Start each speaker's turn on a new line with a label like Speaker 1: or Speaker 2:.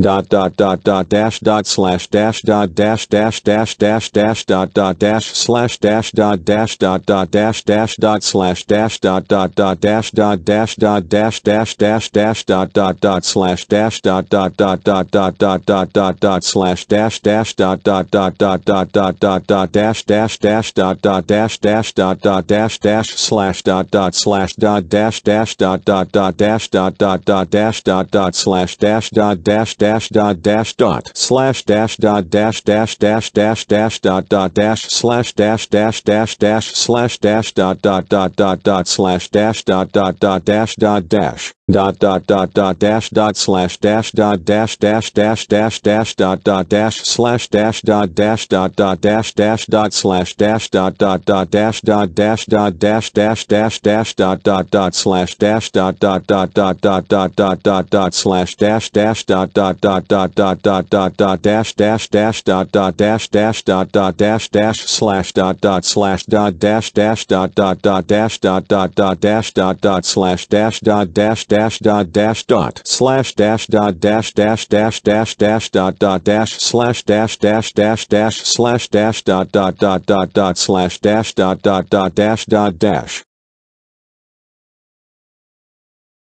Speaker 1: dot dot dot dot dash dot slash dash dot dash dash dash dash dash dot dot dash slash dash dot dash dot dot dash dash dot slash dash dot dot dot dash dot dash dot dash dash dash dash dot dot dot slash dash dot dot dot dot dot dot dot dot dot slash dash dash dot dot dot dot dot dot dot dot dash dash dash dot dot dash dash dot dot dash dash slash dot dot slash dot dash dash dot dot dot dash dot dot dot dash dot dot slash dash dot dash dash dash dot dash dot slash dash dot dash dash dash dash dash dot dot dash slash dash dash dash dash slash dash dot dot dot dot dot slash dash dot dot dot dash dot dash dot dot dot dot dash dot slash dash dot dash dash dash dash dash dot dot dash slash dash dot dash dot dot dash dash dot slash dash dot dot dot dash dot dash dot dash dash dash dash dot dot dot slash dash dot dot dot dot dot dot dot dot dot slash dash dash dot dot dot dot dot dot dot dot dash dash dash dot dot dash dash dot dot dash dash slash dot dot slash dot dash dash dot dot dot dash dot dot dot dash dot dot slash dash dot dash dash dash dot dash dot slash dash dot dash dash dash dash dash dot dot dash slash dash dash dash dash slash dash dot dot dot dot dot slash dash dot dot dot dash dot dash